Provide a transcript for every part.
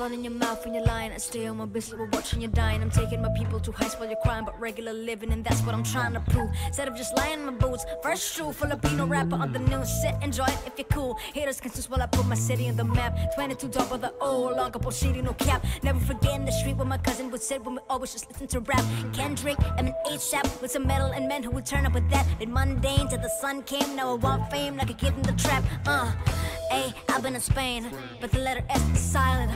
fun in your mouth when you're lying. I stay on my business while watching you dying. I'm taking my people to heights while you're crying, but regular living, and that's what I'm trying to prove. Instead of just lying in my boots, first shoe, Filipino rapper on the news. Sit, enjoy it if you're cool. Haters can while I put my city on the map. 22 double the O, Olongapo city, no cap. Never forget in the street where my cousin would sit when we always just listen to rap. Kendrick, Eminem ASAP with some metal and men who would turn up with that. Been mundane till the sun came, now I want fame like a kid in the trap. Uh, A, I've been in Spain, but the letter S is silent.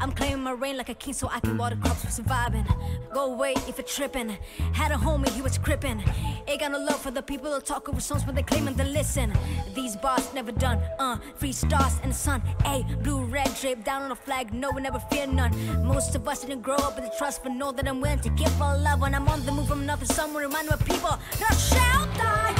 I'm claiming my reign like a king so I can water crops for surviving. Go away if you're tripping. Had a homie, he was crippin'. Ain't got no love for the people that talk over songs when they claiming They listen. These bars never done, uh. Free stars and the sun, a blue red draped down on a flag. No, we never fear none. Most of us didn't grow up with the trust, but know that I'm willing to give all love when I'm on the move from nothing Someone Remind my people, not shall die.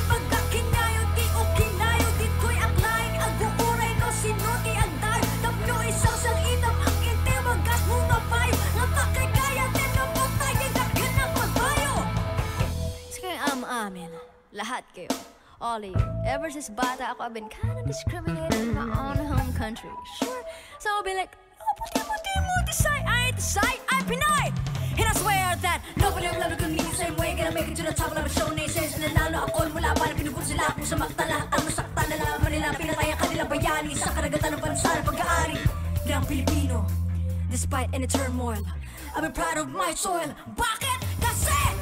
Amin. Lahat kayo. All of you. Ever since bata ako, I've been kind of discriminated in my own home country. Sure. So I'll be like, no, puti, puti mo, decide, I ain't decide, I'm Pinoy! And I swear that nobody will ever gonna be the same eh, way. Gonna make it to the top, love show And nations. Nanalo ako mula pa na pinugot sila kung sa makta lahat ang nasakta. Nalaman nila, pinatay ang kanilang bayani sa karagatan ng bansa ng pag-aari ng Pilipino. Despite any turmoil, I've been proud of my soil. Bakit? Kasi